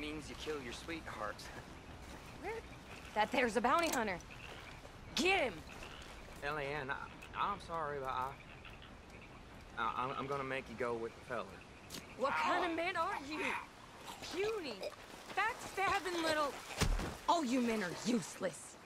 Means you kill your sweethearts. That there's a bounty hunter. Get him! Eliane, I'm sorry, but I, i'm I'm gonna make you go with the fella. What kind of man are you? Puny, backstabbing little... All you men are useless.